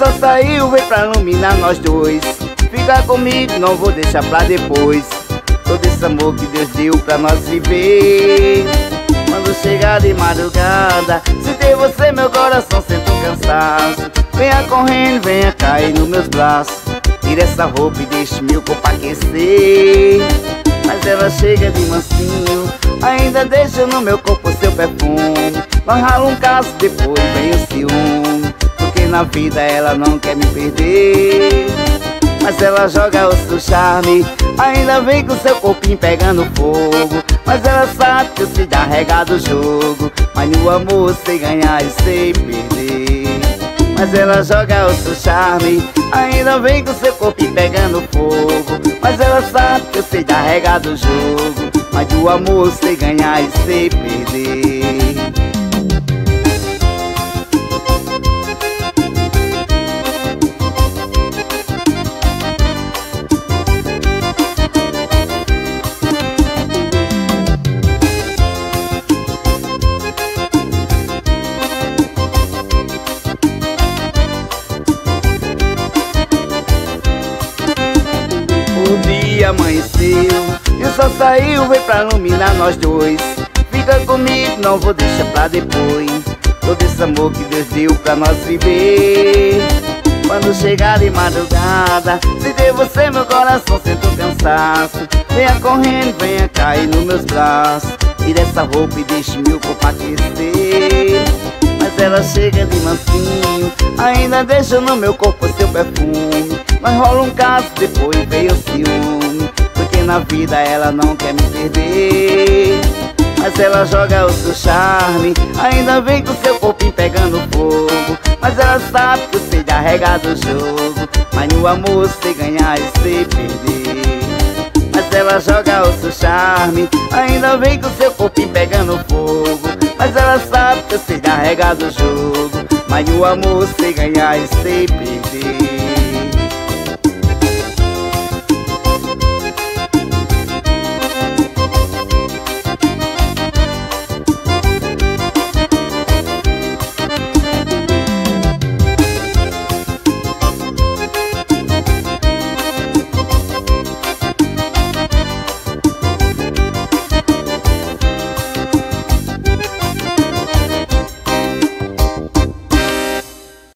só saiu, vem pra iluminar nós dois. Fica comigo, não vou deixar pra depois. Todo esse amor que Deus deu pra nós viver. Quando chegar de madrugada Se ter você meu coração sente um cansaço. Venha correndo, venha cair nos meus braços. Tira essa roupa e deixe meu corpo aquecer. Mas ela chega de mansinho Ainda deixa no meu corpo seu perfume Nós rala um caso, depois vem o ciúme. Porque na vida ela não quer me perder. Mas ela joga o seu charme Ainda vem com seu corpinho pegando fogo. Mas ela sabe que eu sei dar regado o jogo. Mas no amor sei ganhar e sei perder. Mas ela joga o seu charme Ainda vem com seu corpinho pegando fogo. Mas ela sabe que eu sei dar regado o jogo. Mas do amor sei ganhar e sei perder saiu, veio pra iluminar nós dois. Fica comigo, não vou deixar pra depois. Todo esse amor que Deus deu pra nós viver. Quando chegar de madrugada Se ter você meu coração um cansaço. Venha correndo, venha cair nos meus braços. Tira essa roupa e deixe meu corpo aquecer. Mas ela chega de mansinho Ainda deixa no meu corpo seu perfume. Mas rola um caso, depois veio o ciúme Na vida ela não quer me perder. Mas ela joga o seu charme Ainda vem com seu corpinho pegando fogo. Mas ela sabe que eu sei dar regado o jogo Mas no amor sei ganhar e sei perder. Mas ela joga o seu charme Ainda vem com seu corpinho pegando fogo. Mas ela sabe que eu sei dar regado o jogo Mas o amor sei ganhar e sei perder